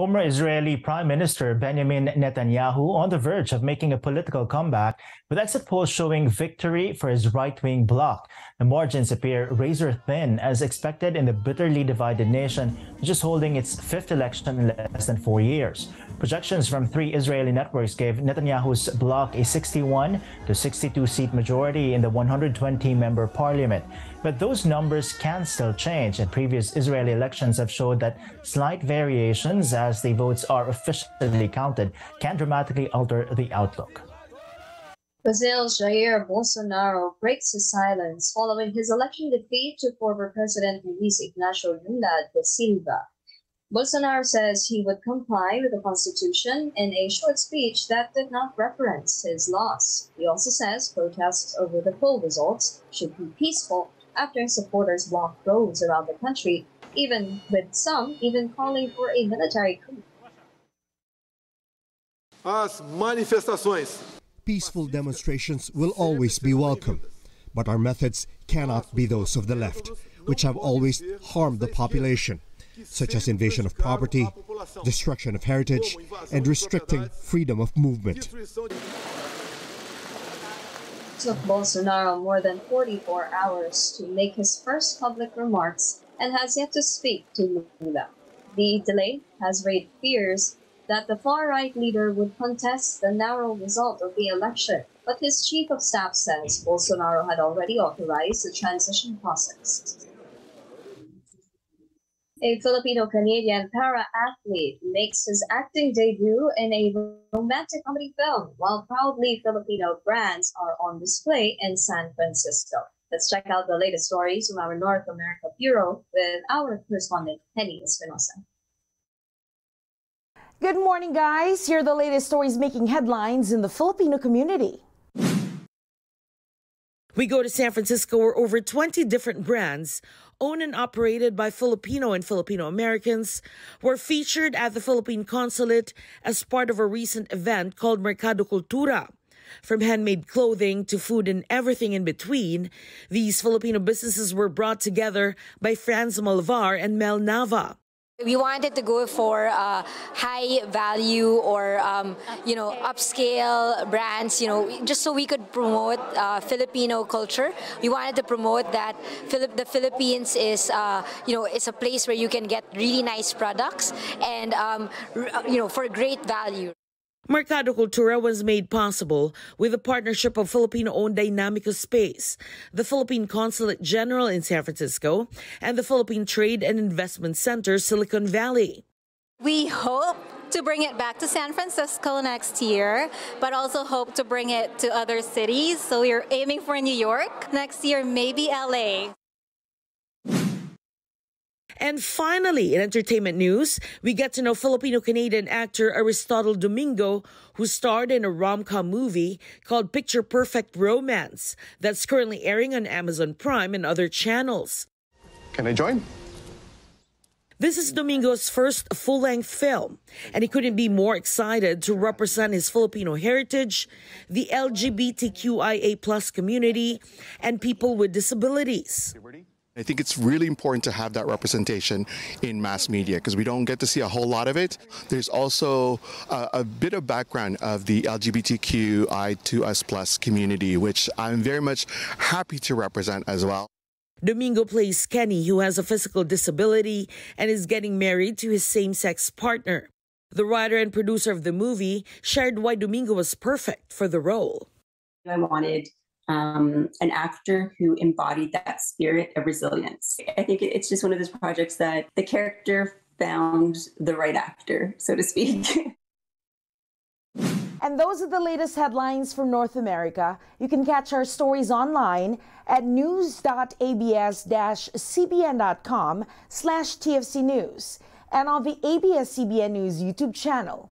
Former Israeli Prime Minister Benjamin Netanyahu on the verge of making a political comeback, with exit polls showing victory for his right-wing bloc. The margins appear razor thin, as expected in the bitterly divided nation, is holding its fifth election in less than four years. Projections from three Israeli networks gave Netanyahu's bloc a 61 to 62 seat majority in the 120 member parliament. But those numbers can still change, and previous Israeli elections have showed that slight variations as the votes are officially counted can dramatically alter the outlook. Brazil's Jair Bolsonaro breaks his silence following his election defeat to former President Luiz Ignacio Lula da Silva. Bolsonaro says he would comply with the Constitution in a short speech that did not reference his loss. He also says protests over the poll results should be peaceful after supporters blocked roads around the country, even with some even calling for a military coup. As manifestações. Peaceful demonstrations will always be welcome, but our methods cannot be those of the left, which have always harmed the population, such as invasion of property, destruction of heritage, and restricting freedom of movement It took Bolsonaro more than 44 hours to make his first public remarks and has yet to speak to Lula. The delay has raised fears that the far-right leader would contest the narrow result of the election, but his chief of staff says Bolsonaro had already authorized the transition process. A Filipino-Canadian para-athlete makes his acting debut in a romantic comedy film, while proudly Filipino brands are on display in San Francisco. Let's check out the latest stories from our North America Bureau with our correspondent, Henni Espinosa. Good morning, guys. Here are the latest stories making headlines in the Filipino community. We go to San Francisco where over 20 different brands owned and operated by Filipino and Filipino Americans, were featured at the Philippine Consulate as part of a recent event called Mercado Cultura. From handmade clothing to food and everything in between, these Filipino businesses were brought together by Franz Malvar and Mel Nava. We wanted to go for uh, high value or um, you know upscale brands. You know, just so we could promote uh, Filipino culture. We wanted to promote that Philip, the Philippines is uh, you know it's a place where you can get really nice products and um, you know for great value. Mercado Cultura was made possible with the partnership of Filipino-owned Dynamica Space, the Philippine Consulate General in San Francisco, and the Philippine Trade and Investment Center, Silicon Valley. We hope to bring it back to San Francisco next year, but also hope to bring it to other cities. So we're aiming for New York next year, maybe LA. And finally, in entertainment news, we get to know Filipino Canadian actor Aristotle Domingo, who starred in a rom com movie called Picture Perfect Romance that's currently airing on Amazon Prime and other channels. Can I join? This is Domingo's first full length film, and he couldn't be more excited to represent his Filipino heritage, the LGBTQIA plus community, and people with disabilities. I think it's really important to have that representation in mass media because we don't get to see a whole lot of it. There's also a, a bit of background of the LGBTQI2S plus community, which I'm very much happy to represent as well. Domingo plays Kenny, who has a physical disability and is getting married to his same sex partner. The writer and producer of the movie shared why Domingo was perfect for the role. I wanted um, an actor who embodied that spirit of resilience. I think it's just one of those projects that the character found the right actor, so to speak. And those are the latest headlines from North America. You can catch our stories online at news.abs-cbn.com slash tfc news and on the ABS-CBN News YouTube channel.